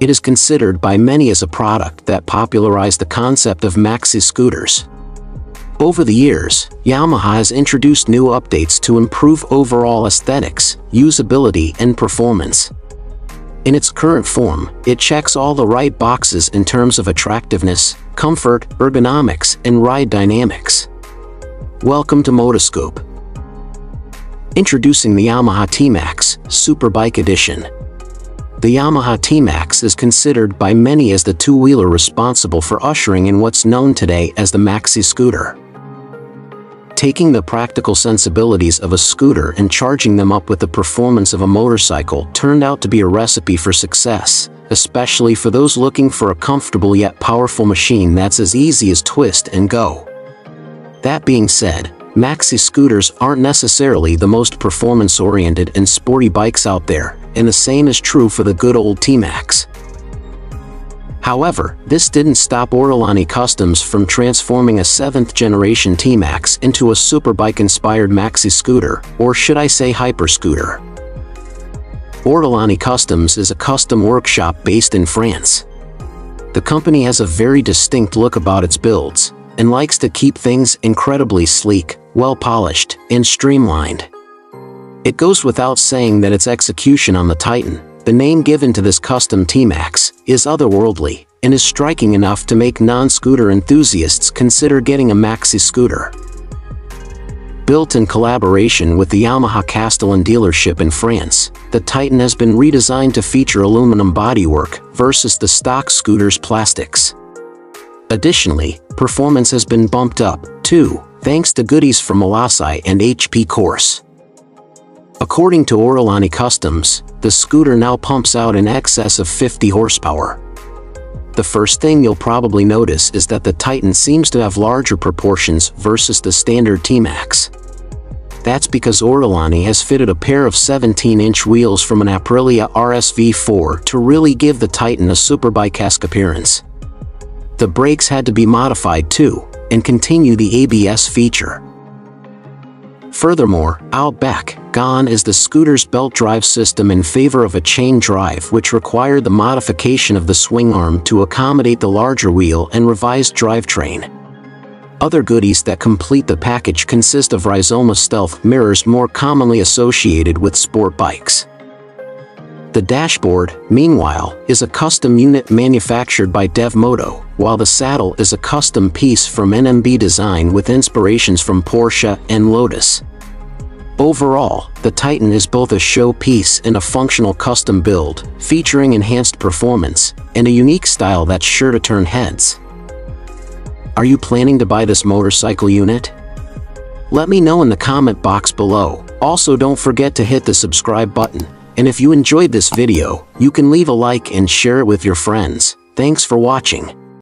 it is considered by many as a product that popularized the concept of maxi scooters. Over the years, Yamaha has introduced new updates to improve overall aesthetics, usability and performance. In its current form, it checks all the right boxes in terms of attractiveness, comfort, ergonomics, and ride dynamics. Welcome to Motoscoop. Introducing the Yamaha T-Max Superbike Edition. The Yamaha T-Max is considered by many as the two-wheeler responsible for ushering in what's known today as the maxi scooter. Taking the practical sensibilities of a scooter and charging them up with the performance of a motorcycle turned out to be a recipe for success, especially for those looking for a comfortable yet powerful machine that's as easy as twist and go. That being said, maxi scooters aren't necessarily the most performance-oriented and sporty bikes out there, and the same is true for the good old T-Max. However, this didn't stop Ortolani Customs from transforming a 7th generation T-Max into a superbike-inspired maxi scooter, or should I say hyper scooter. Ortolani Customs is a custom workshop based in France. The company has a very distinct look about its builds, and likes to keep things incredibly sleek, well-polished, and streamlined. It goes without saying that its execution on the Titan, the name given to this custom T-Max is otherworldly and is striking enough to make non-scooter enthusiasts consider getting a maxi scooter. Built in collaboration with the Yamaha Castellan dealership in France, the Titan has been redesigned to feature aluminum bodywork versus the stock scooter's plastics. Additionally, performance has been bumped up, too, thanks to goodies from Malossi and HP Corse. According to Ortolani Customs, the scooter now pumps out in excess of 50 horsepower. The first thing you'll probably notice is that the Titan seems to have larger proportions versus the standard T-Max. That's because Ortolani has fitted a pair of 17-inch wheels from an Aprilia RSV4 to really give the Titan a superbike-esque appearance. The brakes had to be modified too, and continue the ABS feature. Furthermore, out back, gone is the scooter's belt drive system in favor of a chain drive which required the modification of the swing arm to accommodate the larger wheel and revised drivetrain. Other goodies that complete the package consist of Rizoma stealth mirrors more commonly associated with sport bikes. The dashboard, meanwhile, is a custom unit manufactured by DevMoto, while the saddle is a custom piece from NMB Design with inspirations from Porsche and Lotus. Overall, the Titan is both a showpiece and a functional custom build, featuring enhanced performance and a unique style that's sure to turn heads. Are you planning to buy this motorcycle unit? Let me know in the comment box below. Also don't forget to hit the subscribe button. And if you enjoyed this video, you can leave a like and share it with your friends. Thanks for watching.